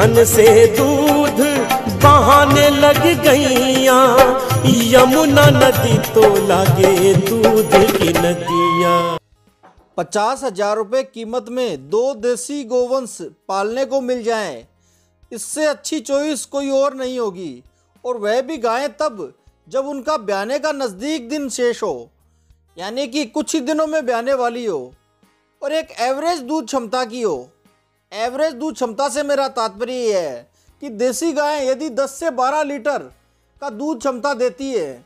थन से दूध बहाने लग गईया। यमुना नदी तो लागे दूध की नदिया। पचास हज़ार रुपये कीमत में दो देसी गोवंश पालने को मिल जाएँ। इससे अच्छी चॉइस कोई और नहीं होगी। और वह भी गायें तब जब उनका ब्याने का नज़दीक दिन शेष हो, यानी कि कुछ ही दिनों में ब्याने वाली हो और एक एवरेज दूध क्षमता की हो। एवरेज दूध क्षमता से मेरा तात्पर्य ये है कि देसी गायें यदि 10 से 12 लीटर का दूध क्षमता देती है,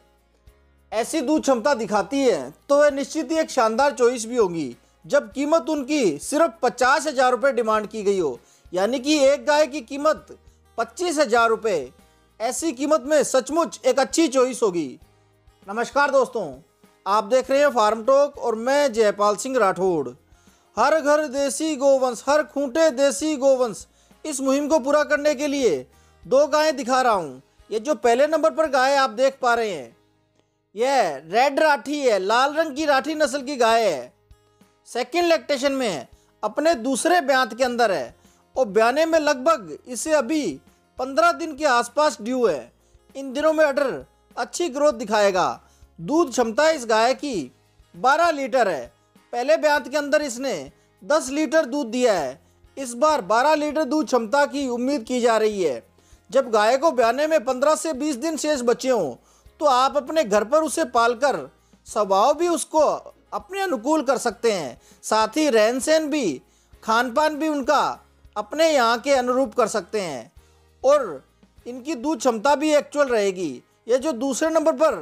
ऐसी दूध क्षमता दिखाती है तो वह निश्चित ही एक शानदार चॉइस भी होगी। जब कीमत उनकी सिर्फ़ पचास हज़ार रुपये डिमांड की गई हो, यानी कि एक गाय की कीमत पच्चीस हज़ार रुपये ऐसी कीमत में सचमुच एक अच्छी चॉइस होगी। नमस्कार दोस्तों, आप देख रहे हैं फार्म टॉक और मैं जयपाल सिंह राठौड़। हर घर देसी गोवंश, हर खूंटे देसी गोवंश। इस मुहिम को पूरा करने के लिए दो गायें दिखा रहा हूँ। ये जो पहले नंबर पर गाय आप देख पा रहे हैं, यह रेड राठी है, लाल रंग की राठी नस्ल की गाय है। सेकेंड इलेक्टेशन में है, अपने दूसरे ब्यांत के अंदर है। और ब्याने में लगभग इसे अभी पंद्रह दिन के आसपास ड्यू है। इन दिनों में अडर अच्छी ग्रोथ दिखाएगा। दूध क्षमता इस गाय की 12 लीटर है। पहले ब्यांत के अंदर इसने 10 लीटर दूध दिया है। इस बार 12 लीटर दूध क्षमता की उम्मीद की जा रही है। जब गाय को ब्याने में 15 से 20 दिन शेष बचे हों तो आप अपने घर पर उसे पालकर स्वभाव भी उसको अपने अनुकूल कर सकते हैं। साथ ही रहन सहन भी खान पान भी उनका अपने यहाँ के अनुरूप कर सकते हैं। और इनकी दूध क्षमता भी एक्चुअल रहेगी। ये जो दूसरे नंबर पर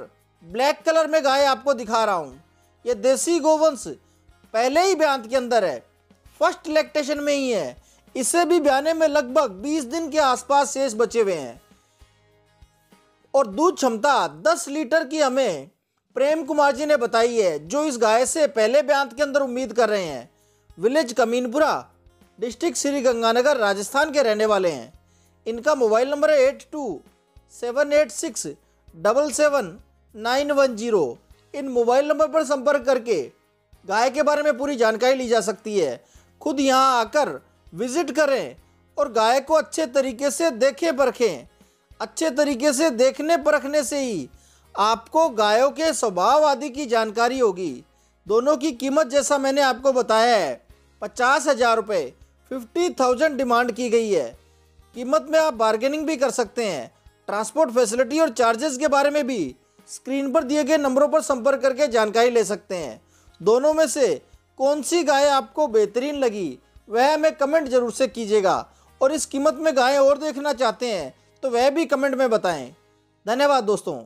ब्लैक कलर में गाय आपको दिखा रहा हूँ। ये देसी गोवंश पहले ही बयान के अंदर है। फ़र्स्ट इलेक्टेशन में ही है। इसे भी बयाने में लगभग 20 दिन के आसपास शेष बचे हुए हैं। और दूध क्षमता 10 लीटर की हमें प्रेम कुमार जी ने बताई है, जो इस गाय से पहले बयान के अंदर उम्मीद कर रहे हैं। विलेज कमीनपुरा, डिस्ट्रिक्ट श्री गंगानगर, राजस्थान के रहने वाले हैं। इनका मोबाइल नंबर है eight two seven eight six double seven nine one zero. इन मोबाइल नंबर पर संपर्क करके गाय के बारे में पूरी जानकारी ली जा सकती है। खुद यहाँ आकर विज़िट करें और गाय को अच्छे तरीके से देखें परखें। अच्छे तरीके से देखने परखने से ही आपको गायों के स्वभाव आदि की जानकारी होगी। दोनों की कीमत जैसा मैंने आपको बताया है, पचास हज़ार रुपये फिफ्टी थाउज़ेंड डिमांड की गई है। कीमत में आप बार्गेनिंग भी कर सकते हैं। ट्रांसपोर्ट फैसिलिटी और चार्जेस के बारे में भी स्क्रीन पर दिए गए नंबरों पर संपर्क करके जानकारी ले सकते हैं। दोनों में से कौन सी गाय आपको बेहतरीन लगी, वह हमें कमेंट ज़रूर से कीजिएगा। और इस कीमत में गाय और देखना चाहते हैं तो वह भी कमेंट में बताएँ। धन्यवाद दोस्तों।